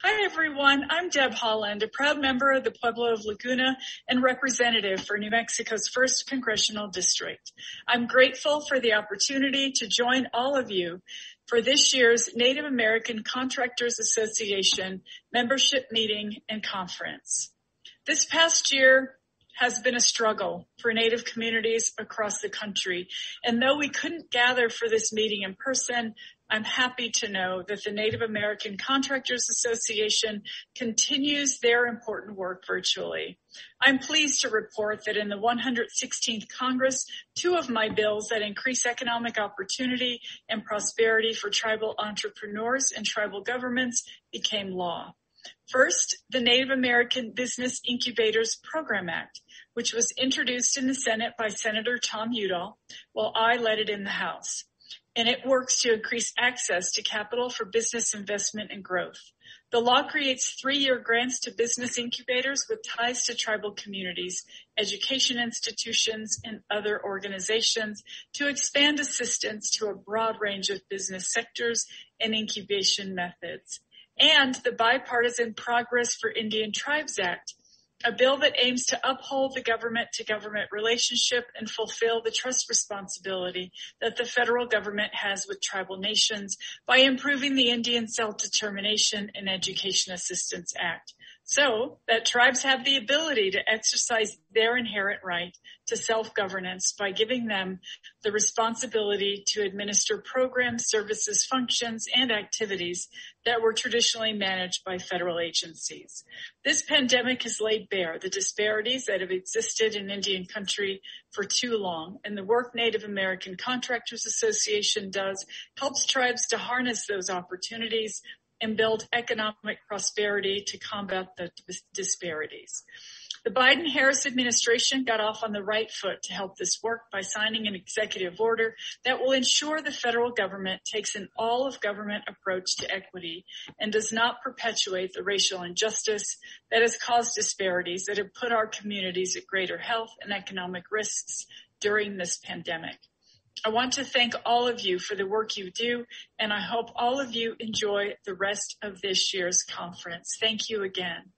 Hi everyone, I'm Deb Haaland, a proud member of the Pueblo of Laguna and representative for New Mexico's 1st Congressional District. I'm grateful for the opportunity to join all of you for this year's Native American Contractors Association membership meeting and conference. This past year has been a struggle for Native communities across the country. And though we couldn't gather for this meeting in person, I'm happy to know that the Native American Contractors Association continues their important work virtually. I'm pleased to report that in the 116th Congress, two of my bills that increase economic opportunity and prosperity for tribal entrepreneurs and tribal governments became law. First, the Native American Business Incubators Program Act, which was introduced in the Senate by Senator Tom Udall, while I led it in the House and it works to increase access to capital for business investment and growth. The law creates three-year grants to business incubators with ties to tribal communities, education institutions, and other organizations to expand assistance to a broad range of business sectors and incubation methods. And the Bipartisan Progress for Indian Tribes Act a bill that aims to uphold the government to government relationship and fulfill the trust responsibility that the federal government has with tribal nations by improving the Indian Self-Determination and Education Assistance Act so that tribes have the ability to exercise their inherent right to self-governance by giving them the responsibility to administer programs, services, functions, and activities that were traditionally managed by federal agencies. This pandemic has laid bare the disparities that have existed in Indian country for too long, and the work Native American Contractors Association does helps tribes to harness those opportunities and build economic prosperity to combat the disparities. The Biden Harris administration got off on the right foot to help this work by signing an executive order that will ensure the federal government takes an all of government approach to equity and does not perpetuate the racial injustice that has caused disparities that have put our communities at greater health and economic risks during this pandemic. I want to thank all of you for the work you do, and I hope all of you enjoy the rest of this year's conference. Thank you again.